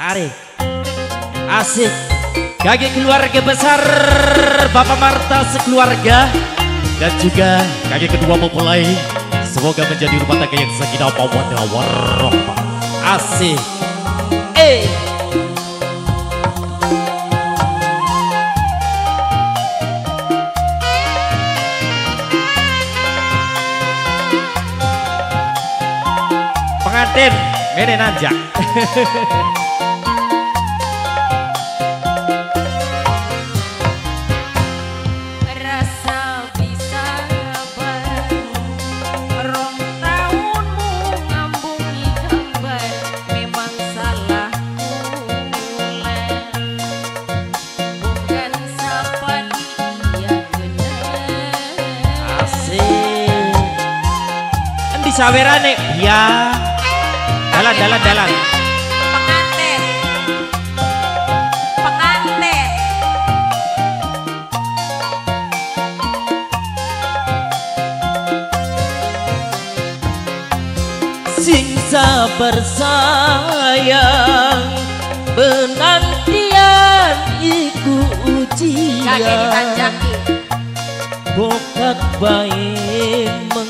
Tarik. Asik. Kaki keluarga besar Bapak Marta sekeluarga dan juga kaki kedua mempelai semoga menjadi rumah tangga yang sakinah mawaddah warahmah. Asik. Eh. Pengantin, ini nanjak. Endi sawerane? Ya. Dalan dalan dalan. Pengantin Pengantin Sing sabar sayang Penantian iku Kakek ujian ditanjaki Bokat baik mengko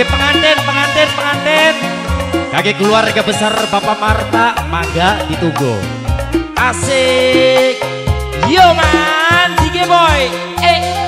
Kage pengantin, pengantin, pengantin. Kage keluarga besar Bapak Marta Mangga ditunggu Asik. Yo man. Sige boy Eh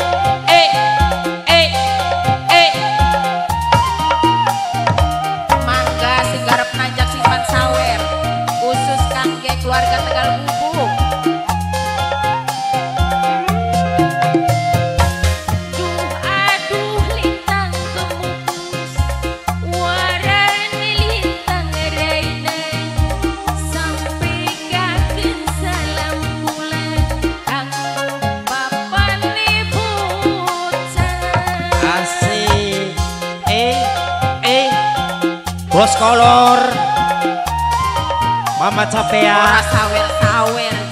Bos kolor. Mama capek ya. Ora sawer-sawer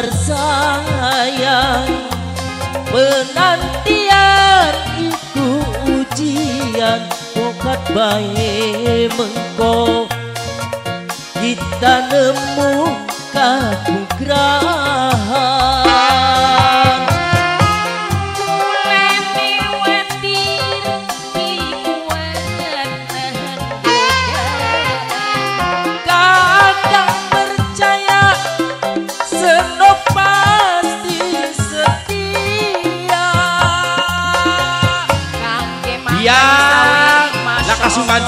sabar sayang Penantian iku ujian Pokat bae mengko. Kita nemu kakugrahan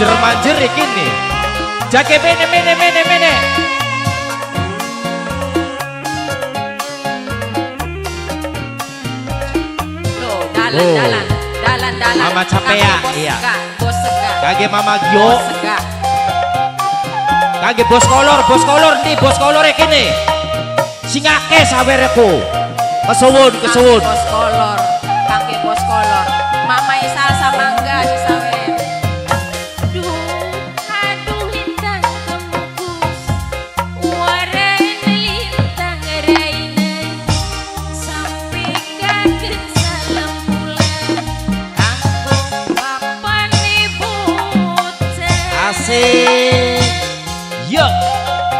manjer-manjer iki nih Jake mene mene mene mene Tuh, dalan Oh. dalan dalan dalan. Mama capek Kangge ya? Iya. Kage mama Gio. Kage bos kolor, bos kolor nih, bos kolor iki nih. Sing akeh sawereku. Kesuwun, kesuwun. Bos kolor. Kangge bos kolor. Mama salsa mangga Asik. Yo.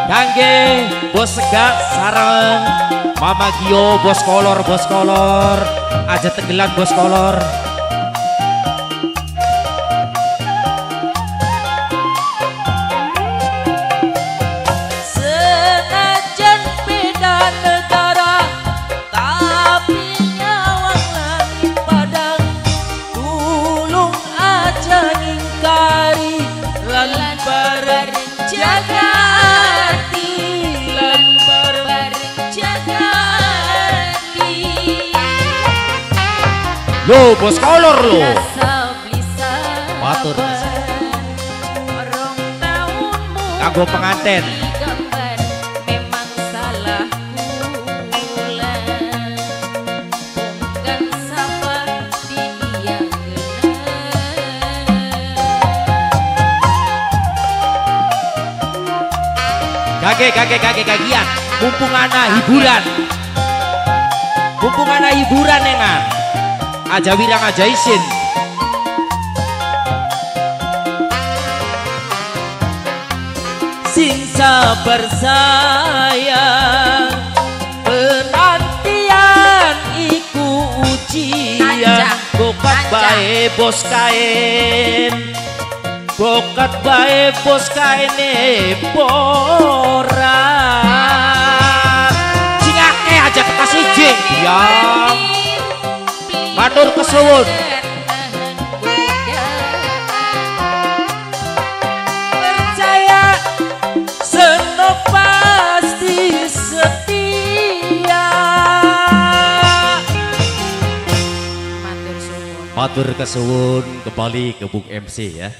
Kangge bos sega sareng Mama Gio bos kolor, bos kolor. Aja tenggelam bos kolor. Lo bos kolor lo. Matur. Kanggo penganten. Kakek kakek kakek kagian. Mumpung ana hiburan. Mumpung ana hiburan engan. Aja wirang aja isin. Sing sabar sayang Penantian iku ujian. Bokat bae bos kain Bokat bae bos kaine borat Matur kesuwun Percaya Seno pasti setia. Matur suwun. Matur kesuwun kembali ke Bung MC ya